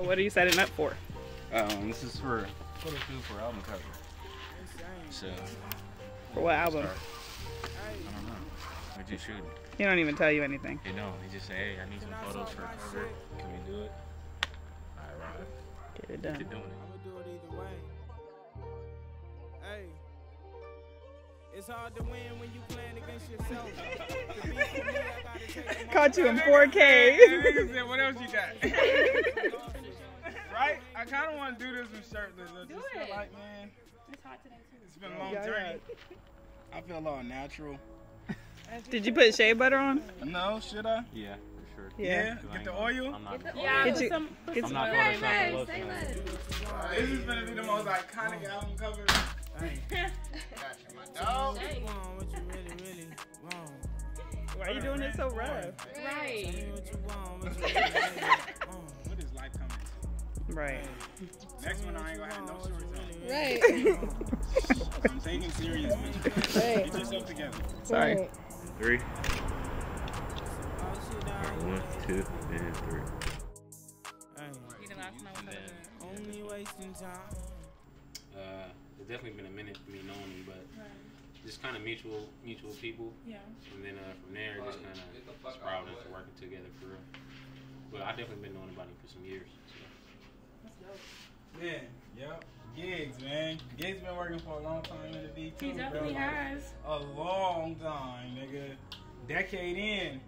So what are you setting up for? Um, this is for photo shoot for album cover. So For what album? start. I don't know. We just shooting. He don't even tell you anything. You know, he just say, hey, I need some photos for a cover. Can we do it? Alright, right. Get it Keep done. doing it. I'ma do it either way. Hey. It's hard to win when you playing against yourself. To be for me, I gotta take them all Caught you in 4K. What else you got? Right? I kind of want to do this with shirtless. I just feel it. like, man, It's hot today too. it's been a long Yeah, journey. I feel all natural. Did you put shea butter on? No, should I? Yeah, for sure. Yeah. Get the oil. I'm not. Yeah, Get put you- some. Get I'm some- not Right, photoshopping right, say less. This is gonna be the most iconic album cover. What you want, what you really, really want. Why are you doing it so rough? Right. Right. Next one, I ain't gonna have no shorts on. Right. I'm taking serious, man. Get yourself together. Sorry. Three. Shit, dog. One, two, and three. Hey, You the last one I was only wasting time. Uh, it's definitely been a minute for me knowing you, but just kind of mutual mutual people, Yeah. and then uh, from there just kind of sprouted into working together for real. But I definitely been knowing about him for some years. Yeah, yep. Giggz, man. Giggz been working for a long time in the D too, He definitely bro. Has. A long time, nigga. Decade in.